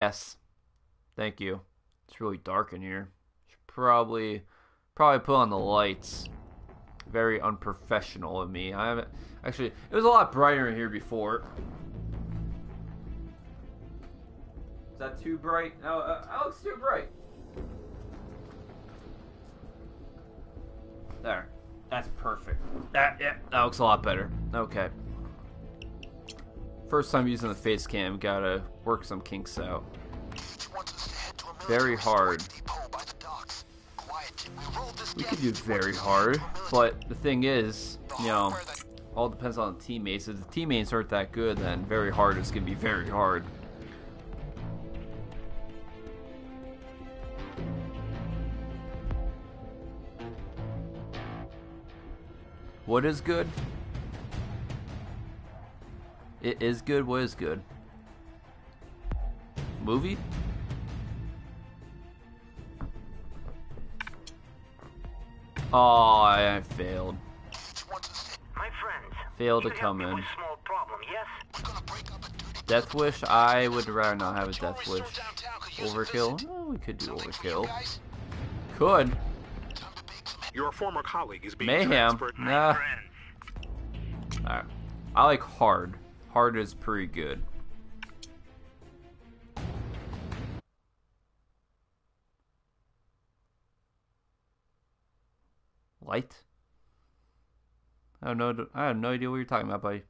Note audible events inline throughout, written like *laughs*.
Yes. Thank you. It's really dark in here. Should probably probably put on the lights. Very unprofessional of me. I haven't actually it was a lot brighter in here before. Is that too bright? No, uh, that looks too bright. There. That's perfect. That yeah, that looks a lot better. Okay. First time using the face cam, gotta work some kinks out. Very hard. We could do very hard, but the thing is, you know, all depends on the teammates. If the teammates aren't that good, then very hard is gonna be very hard. What is good? It is good. What is good? Movie? Oh, I failed. My friends, Failed to come in. small problem, yes? Death wish? I would rather not have a death wish. Overkill? Oh, we could do overkill. Could. Your former colleague is being Mayhem. Nah. Alright. I like hard. Hard is pretty good. Light? I don't know. I have no idea what you're talking about, buddy.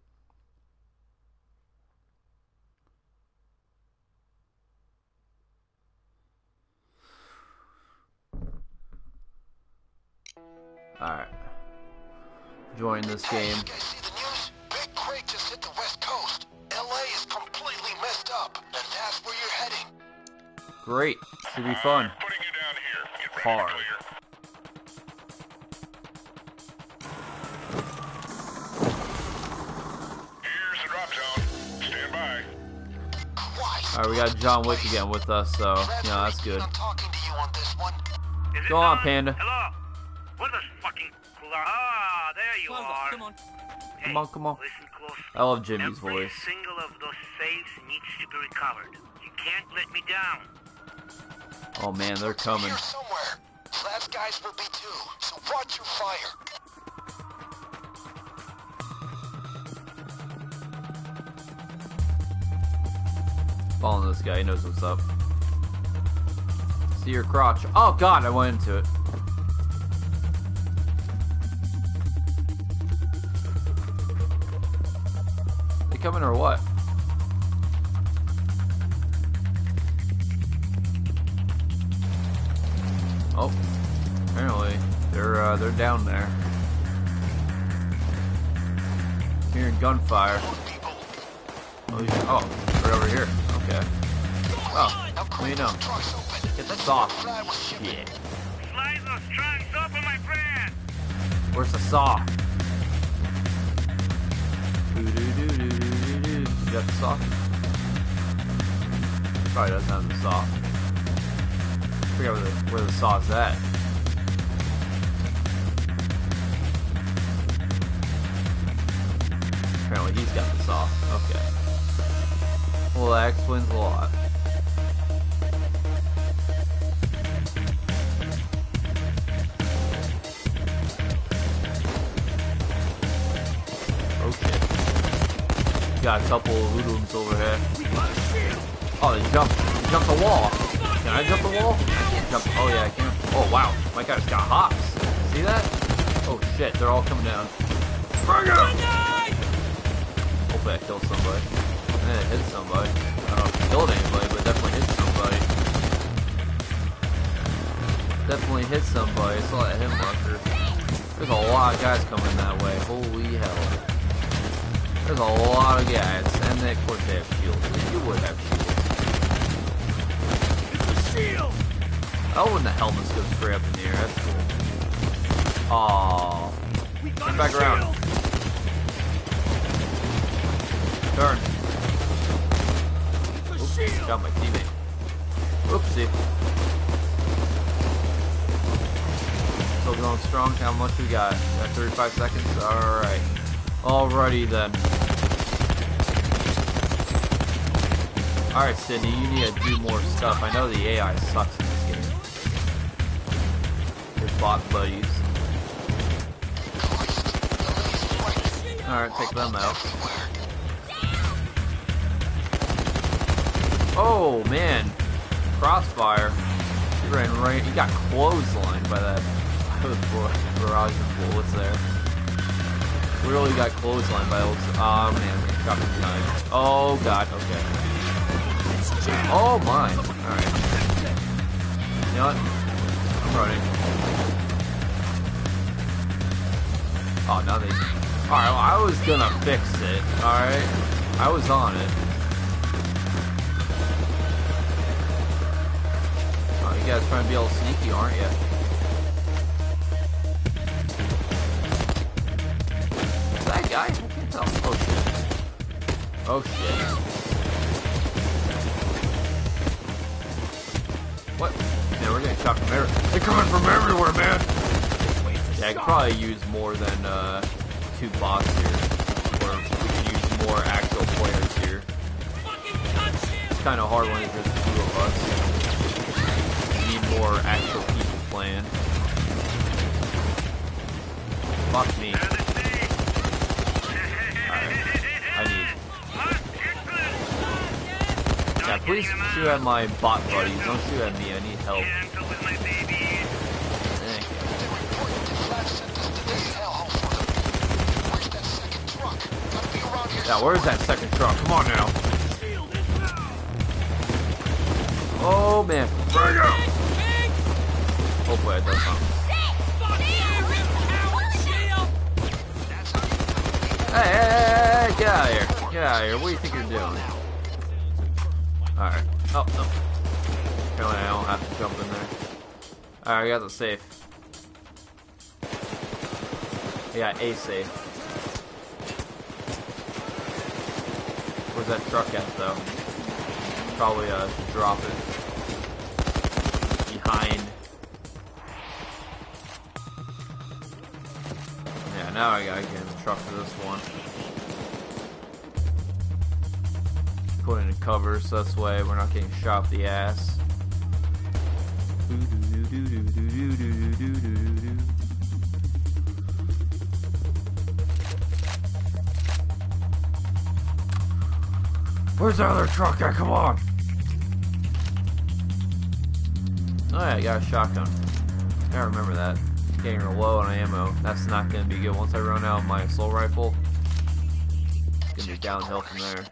Alright. Join this game. Big quake just hit the west coast. LA is completely messed up, and that's where you're heading. Great. Should be fun. Hard. Here's the drop zone. Stand by. Alright, we got John Wick again with us, so, you know, that's good. Is Go on, Panda. Hello? What the fucking... Ah, there you are. Come on, come on. Listen close. I love Jimmy's Every voice. single of those safes needs to be recovered. You can't let me down. Oh man, they're coming. Here Somewhere. Lab's guys will be too, so watch your fire. Following this guy, he knows what's up. See your crotch. Oh god, I went into it. Coming or what? Oh, apparently they're uh, they're down there. Hearing gunfire. Oh, yeah. oh, right over here. Okay. Oh, do know? Get the saw. Friend. Where's the saw? Doo-doo-doo-doo-doo-doo. You got the saw? Probably doesn't have the saw. forget where the, where the saw's at. Apparently he's got the saw. Okay. Well, that explains a lot. Got a couple of hoodlums over here. Oh, they jumped. They jumped the wall. Can I jump the wall? I can't jump. Oh, yeah, I can. Oh, wow. My guy's got hops. See that? Oh, shit. They're all coming down. Bring! Hopefully I killed somebody. Then it hit somebody. I don't know if it killed anybody, but definitely hit somebody. Definitely hit somebody. I saw that hit. There's a lot of guys coming that way. Holy hell. There's a lot of guys. And they, of course they have shields. You would have shields. Shield! Oh, when the helmets go straight up in the air. That's cool. Aww. Come back around. Turn. Oops, got my teammate. Oopsie. Still going strong. How much we got? Got 35 seconds? Alright. Alrighty then. Alright, Sydney, you need to do more stuff. I know the AI sucks in this game. Your bot buddies. Alright, take them out. Oh, man. Crossfire. He ran right. He got clotheslined by that *laughs* barrage of bullets there. Really got clotheslined by those. Oh, man. Got me time. Oh, God. Okay. Oh, my. Alright. You know what? I'm running. Oh, now they... Alright, well, I was gonna fix it. Alright? I was on it. Oh, you guys trying to be all sneaky, aren't you? Is that guy? I can't tell. Oh, shit. Oh, shit. What? Man, we're getting shot from everywhere. They're coming from everywhere, man! Yeah, I could probably use more than, uh two bots here. Or we could use more actual players here. It's kind of hard when it's just two of us. We need more actual people playing. Fuck me. Please shoot at my bot buddies. Don't shoot at me. I need help. Yeah, where's that second truck? Come on now. Oh man. Bring it! Hopefully I does something. Hey, hey, hey, hey, get out of here. Get out of here. What do you think you're doing? Alright. Oh, no. Apparently I don't have to jump in there. Alright, I got the safe. Yeah, a safe. Where's that truck at, though? Probably, uh, drop it. Behind. Yeah, now I gotta get in the truck for this one. Put in a cover so this way we're not getting shot the ass. Where's the other truck at? Come on! Oh yeah, I got a shotgun. I remember that. Getting low on ammo. That's not gonna be good. Once I run out of my assault rifle, it's gonna be downhill from there.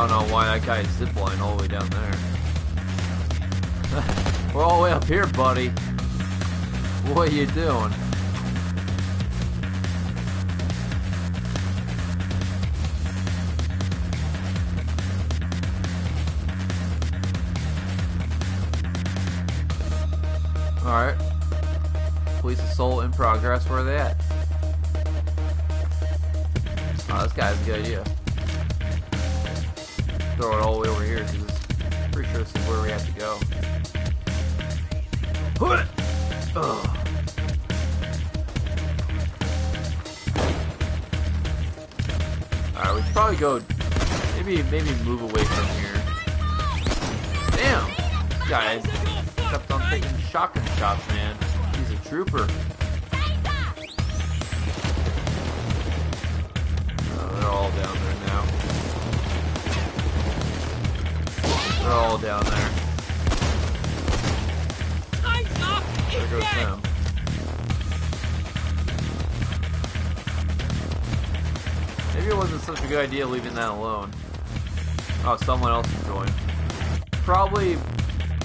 Oh, don't know why that guy is zipline all the way down there. *laughs* We're all the way up here, buddy. What are you doing? Alright. Police assault in progress. Where are they at? Oh, this guy has a good idea. Throw it all the way over here because pretty sure this is where we have to go. Ugh. Alright, we should probably go. Maybe, maybe move away from here. Damn, Guys, guy kept on taking shotgun shots, man. He's a trooper. Oh, they're all down there now. They're all down there. There goes them. Maybe it wasn't such a good idea leaving that alone. Oh, someone else can join. Probably,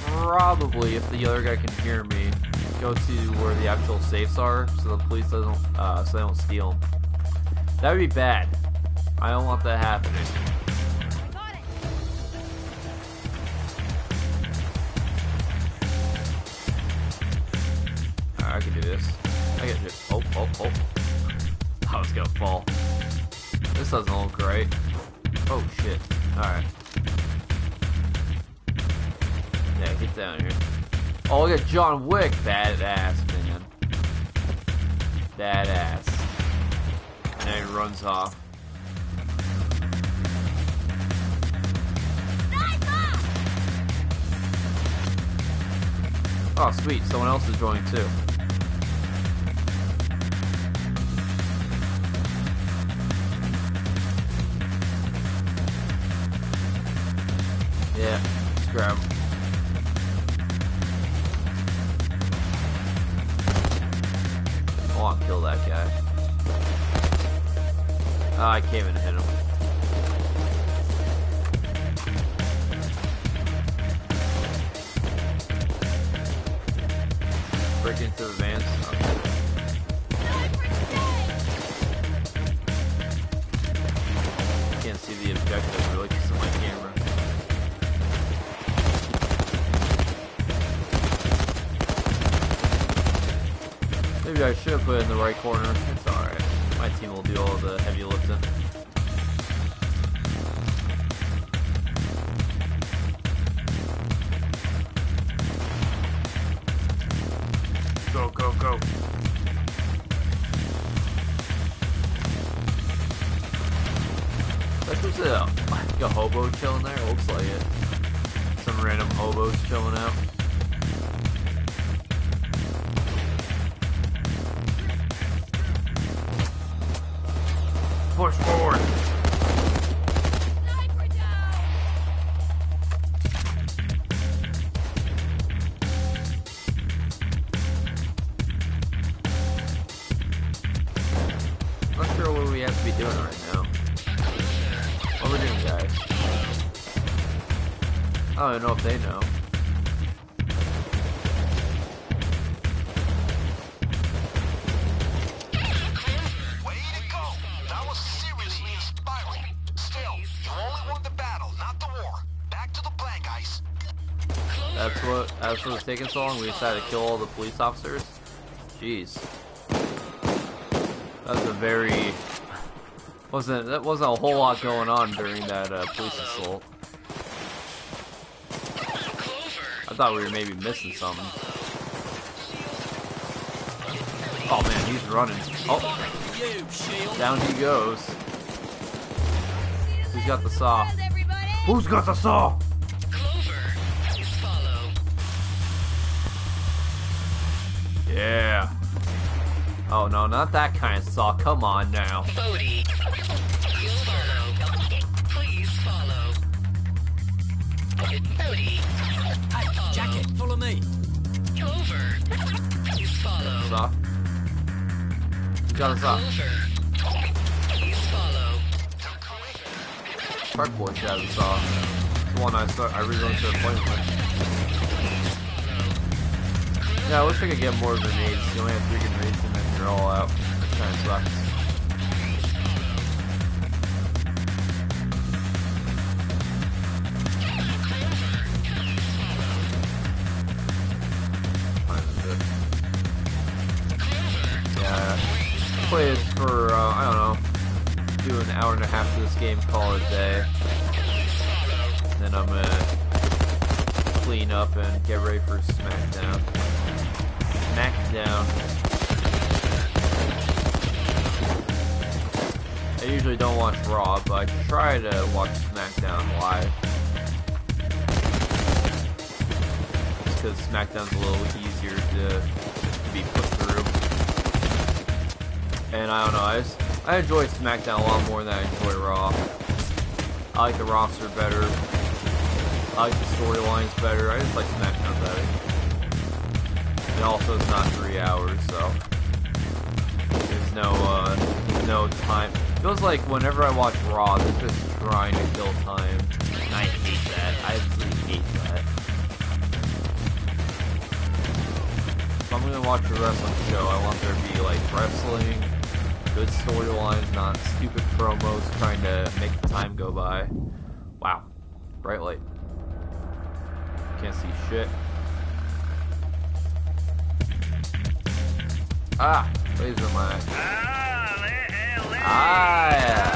probably, if the other guy can hear me, go to where the actual safes are, so the police doesn't, uh, so they don't steal them. That would be bad. I don't want that happening. This. I. Oh, oh, oh! I was gonna fall. This doesn't look great. Oh shit! All right. Yeah, get down here. Oh, look at John Wick, badass man. Badass. And then he runs off. Oh, sweet. Someone else is joining too. Grab. I want to kill that guy. Ah, I can't even hit him. Break into the vans. Okay. Can't see the objective really because of my camera. Maybe I should have put it in the right corner. It's alright. My team will do all the heavy lifting. Go, go, go. That's just a, like a hobo chilling there. Looks like it. Some random hobos chilling out. Push forward. Not sure what we have to be doing right now. What we're doing, guys? I don't know if they know. Only won the battle, not the war. Back to the. That's what. That's what's taking so long. We decided to kill all the police officers. Jeez. That was a very. Wasn't that wasn't a whole lot going on during that uh, police assault. I thought we were maybe missing something. Oh man, he's running. Oh, down he goes. Who's got the saw? Who's got the saw? Yeah. Oh no, not that kind of saw. Come on now. Bodhi. Please follow. Please follow. Bodhi. Hey, Jacket, follow me. Clover. Please follow. Saw. Who's got a saw? Clover. Parkboard should have saw. The one I start. I really started playing with. Yeah, I wish I could get more grenades. You only have three grenades and then you're all out. That kind of sucks. Yeah, play this for, uh, I don't know, do an hour and a half to this game, call it a day. Then I'm gonna clean up and get ready for SmackDown. SmackDown. I usually don't watch Raw, but I try to watch SmackDown live. Because SmackDown's a little easier to, to be put through. And I don't know, I just, I enjoy SmackDown a lot more than I enjoy Raw. I like the roster better. I like the storylines better. I just like SmackDown better. And also, it's not three hours, so there's no uh, there's no time. It Feels like whenever I watch Raw, they're just trying to kill time. And I hate that. I absolutely hate that. If I'm gonna watch a wrestling show, I want there to be like wrestling, good storylines, not stupid promos trying to make the time go by. Wow, bright light. Can't see shit. Ah, laser my. Ah, eh, Ah, yeah.